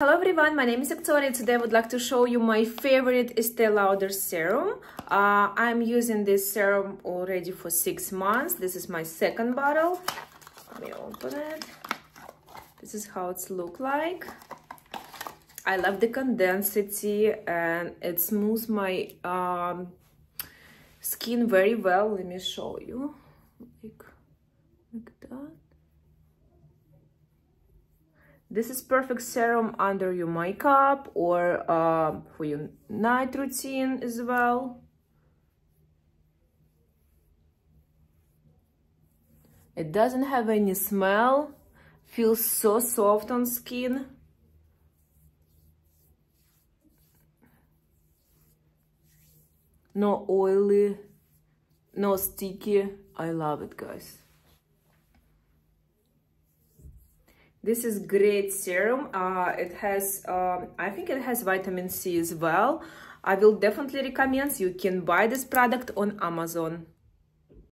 Hello everyone, my name is Victoria. Today I would like to show you my favorite Estee Lauder serum. Uh, I'm using this serum already for six months. This is my second bottle. Let me open it. This is how it's look like. I love the condensity and it smooths my um, skin very well. Let me show you. Like, like that. This is perfect serum under your makeup or uh, for your night routine as well. It doesn't have any smell, feels so soft on skin. No oily, no sticky. I love it, guys. This is great serum. Uh, it has, um, I think it has vitamin C as well. I will definitely recommend you can buy this product on Amazon.